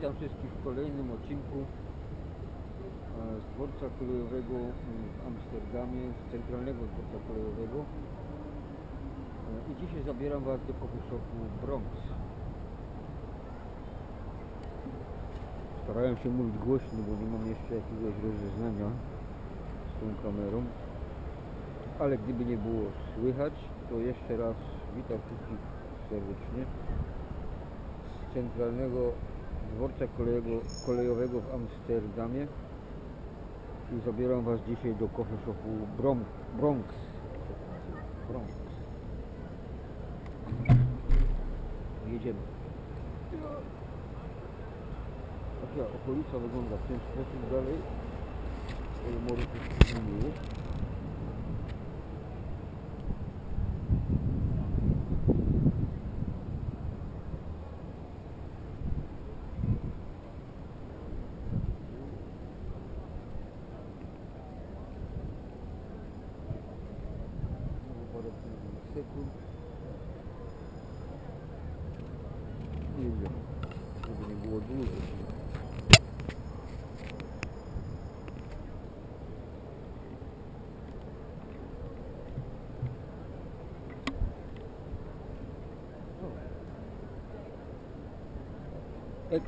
Witam wszystkich w kolejnym odcinku e, z dworca kolejowego w Amsterdamie, z centralnego dworca kolejowego. E, I dzisiaj zabieram Was do coffee shopu Bronx. Starałem się mówić głośno, bo nie mam jeszcze jakiegoś rozeznania z tą kamerą. Ale gdyby nie było słychać, to jeszcze raz witam wszystkich serdecznie z centralnego dworca kolejowego, w Amsterdamie i zabieram Was dzisiaj do coffee shopu Bronx. Bronx. Bronx. Jedziemy. Taka okolica wygląda w ten sposób dalej. Może coś zmieniło. It,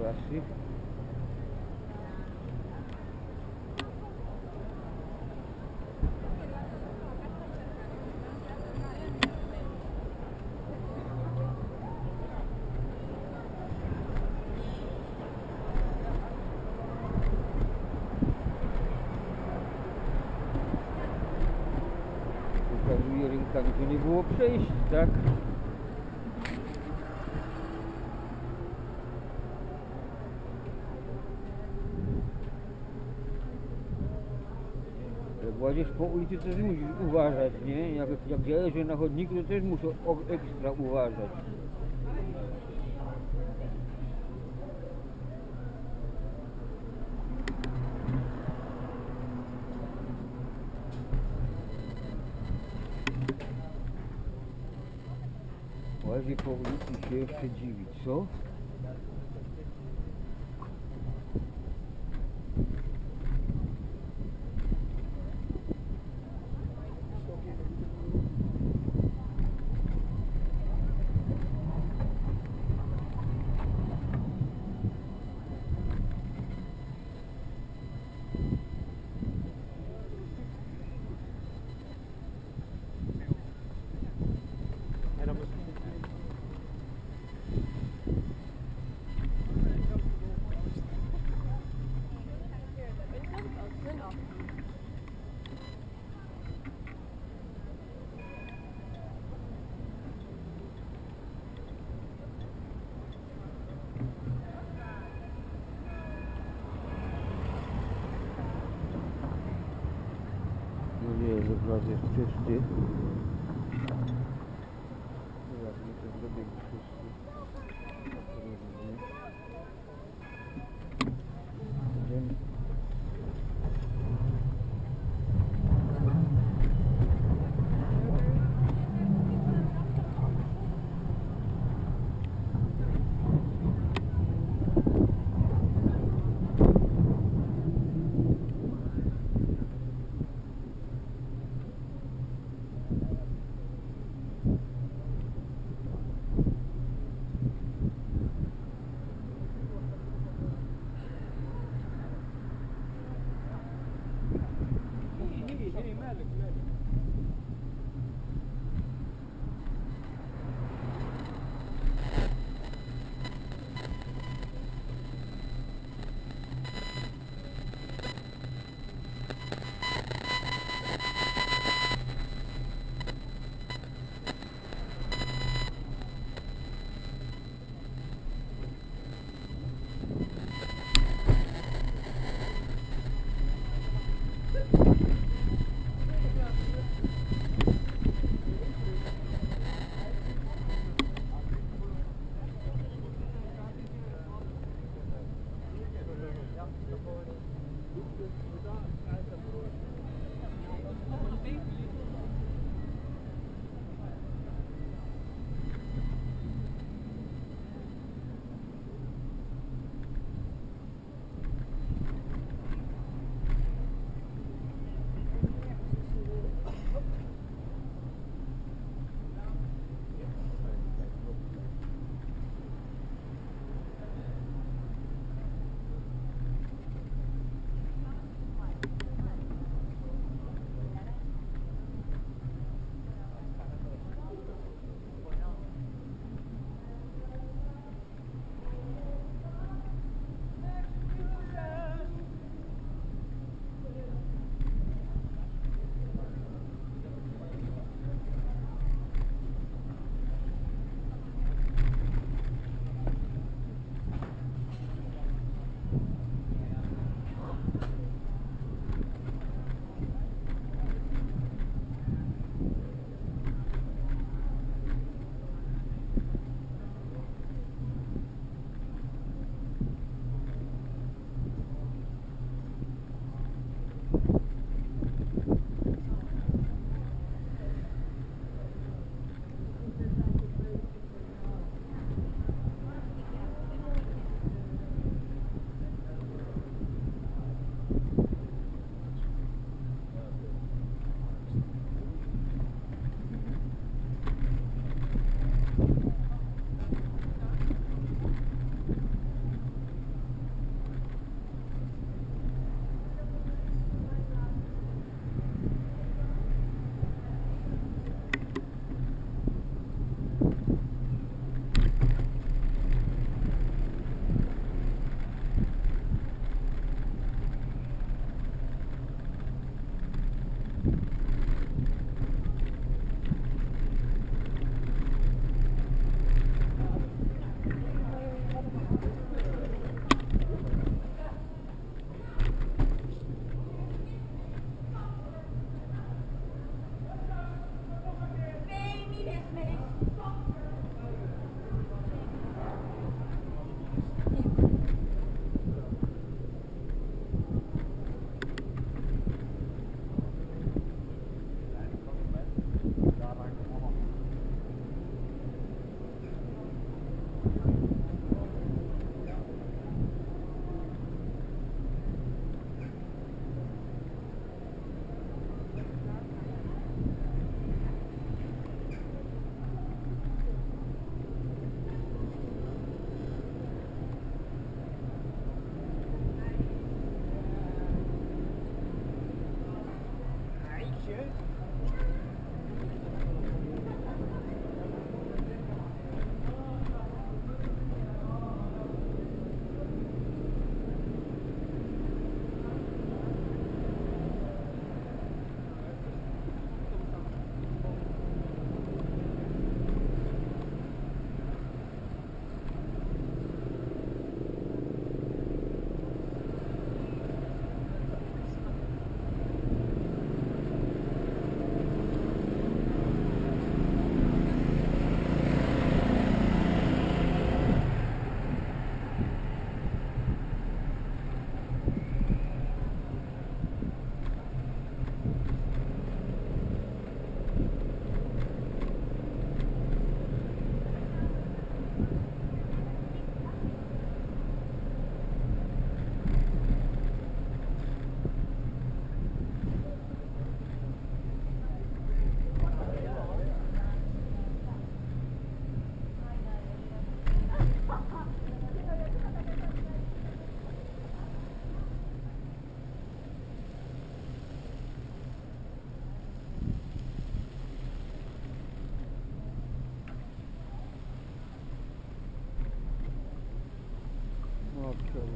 Racji. Pokazuje rękami, to nie było przejść, tak? Łazisz po ulicy, też musisz uważać, nie? Jak, jak jeżdżę na chodniku, to też muszę ekstra uważać. Łazi po ulicy się jeszcze dziwić, co? Nie, że plac jest czysty. No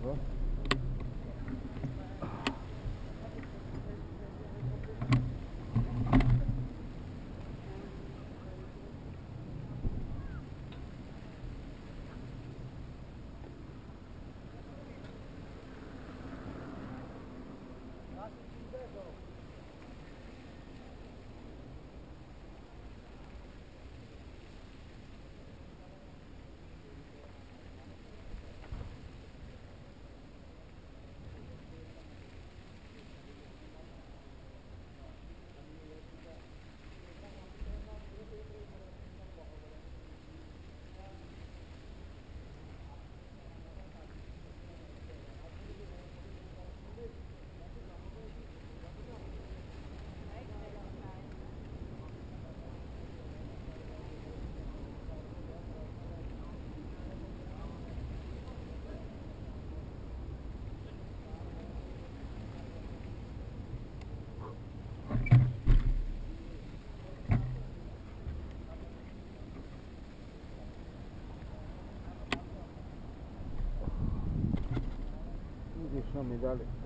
bro. I Ruszamy dalej.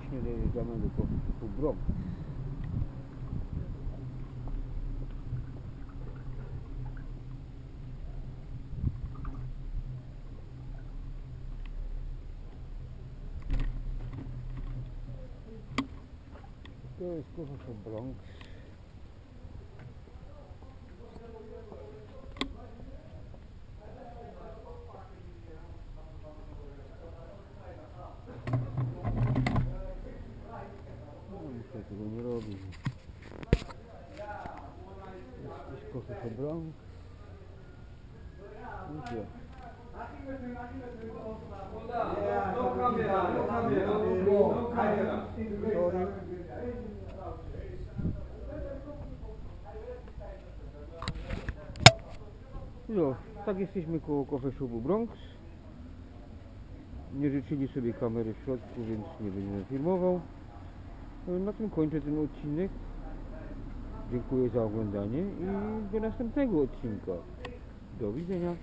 Właśnie dojeżdżamy do po grom. To jest Kosovo Bronx. No, muszę tego nie robić. Jest Kosovo Bronx. I gdzie? Sorry. No, tak jesteśmy koło Coffee Shopu Bronx. Nie życzyli sobie kamery w środku, więc nie będę filmował. No, Na tym kończę ten odcinek. Dziękuję za oglądanie i do następnego odcinka. Do widzenia.